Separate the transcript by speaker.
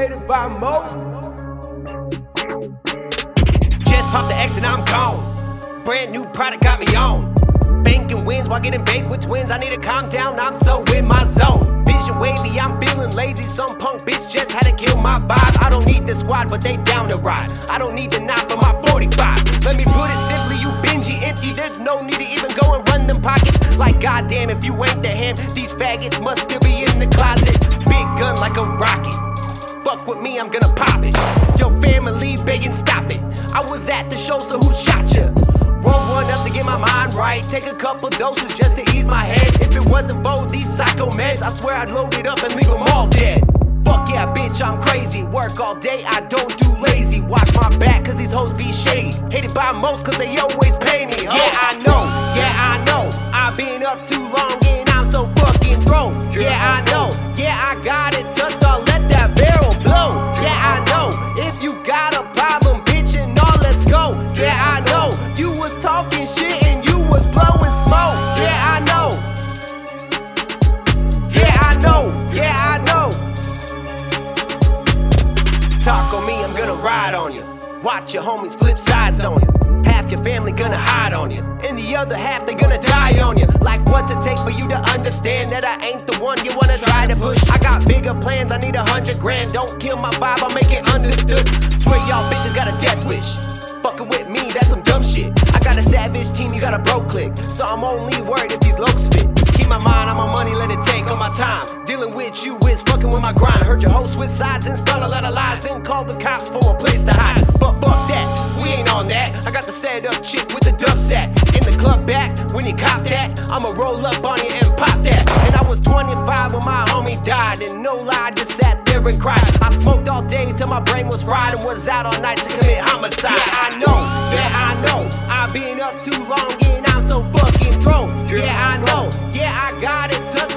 Speaker 1: hated by most.
Speaker 2: Just pop the X and I'm gone. Brand new product got me on. Banking wins while getting baked with twins. I need to calm down, I'm so in my zone. Vision wavy, I'm feeling lazy. Some punk bitch just had to kill my vibe. I don't need the squad, but they down to ride. I don't need the knife for my 45. Let me put it simply, you bingy empty. There's no need to even go and run them pockets. Like goddamn, if you ain't the ham, these faggots must still be in the closet. Big gun like a rocket. Fuck with me, I'm gonna pop it. Your family begging, stop it. I was at the show, so who shot ya? Roll one up to get my mind right. Take a couple doses just to ease my head. If it wasn't for these psycho meds, I swear I'd load it up and leave them all dead. Fuck yeah, bitch, I'm crazy. Work all day, I don't do lazy. Watch my back, cause these hoes be shady. Hated by most, cause they always pay me. Huh? Yeah, I know, yeah, I know. I've been up too long and I'm so fucking broke. Yeah, I know, yeah, I got it tucked Talk on me, I'm gonna ride on you. Watch your homies flip sides on you. Half your family gonna hide on you, and the other half they gonna die on you. Like what to take for you to understand that I ain't the one you wanna try to push. I got bigger plans, I need a hundred grand. Don't kill my vibe, I'll make it understood. Swear y'all bitches got a death wish. Fucking with me, that's some dumb shit. I got a savage team, you got a bro click. So I'm only worried if these looks fit. Keep my mind on my money, let it take all my time. Dealing with you is fucking with my grind. Heard your whole switch sides and start a lot of lies. Then call the cops for a place to hide. But fuck that, we ain't on that. I got the set up chick with the dub set. In the club back, when you cop that, I'ma roll up on you and pop that. And I was 25 when my homie died. And no lie, I just sat there and cried. I smoked all day till my brain was fried and was out all night to commit homicide. Yeah, I know, yeah, I know. I've been up too long so fucking thrown. Yeah, I know, yeah, I got it